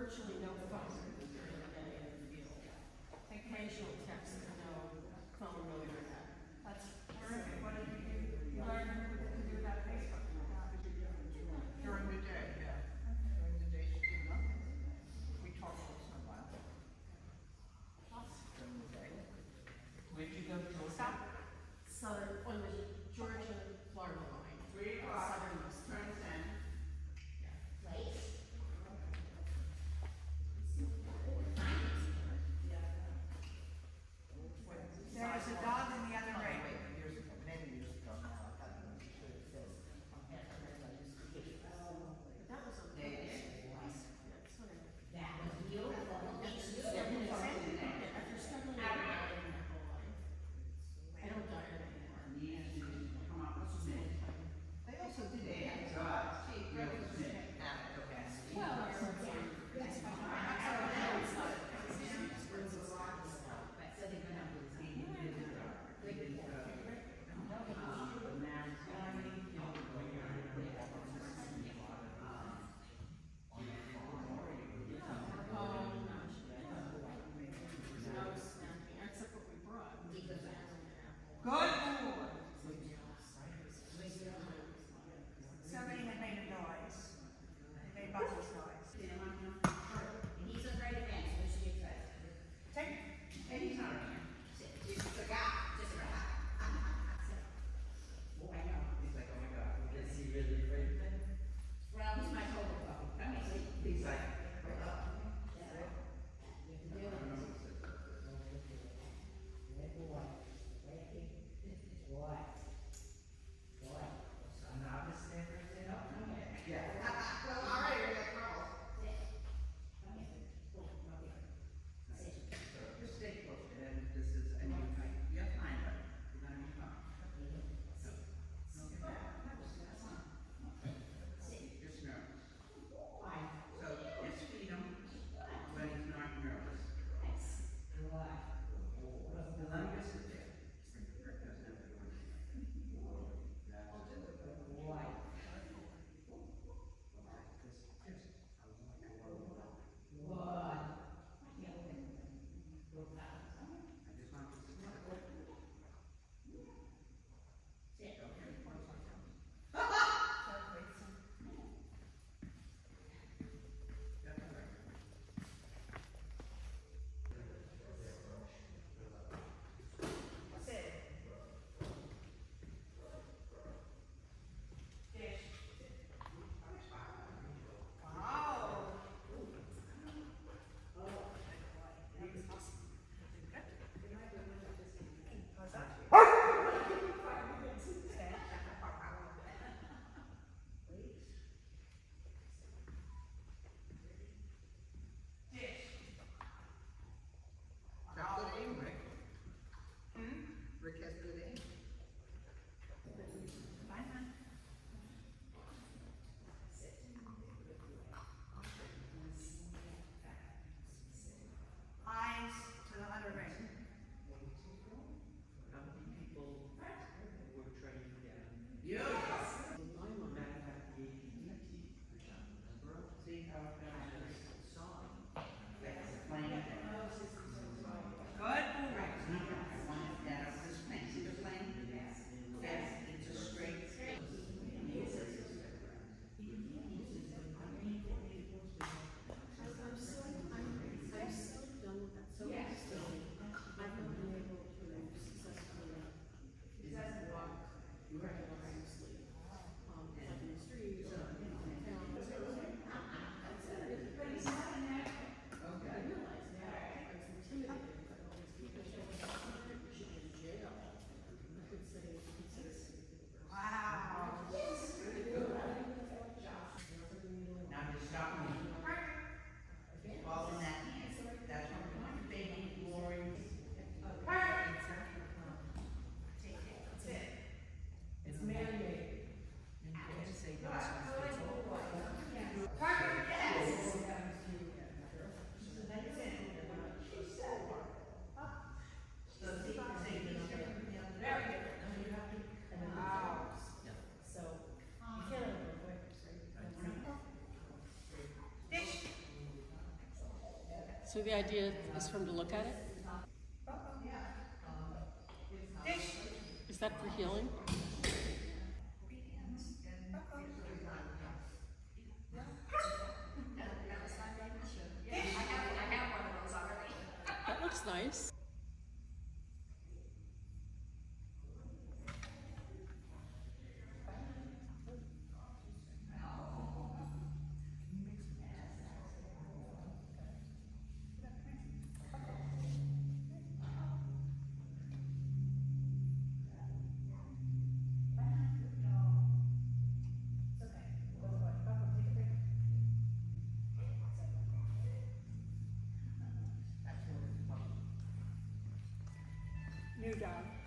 virtually no phone during the day and occasional texts, no phone, no internet. So the idea is for him to look at it? Is that for healing? New dog.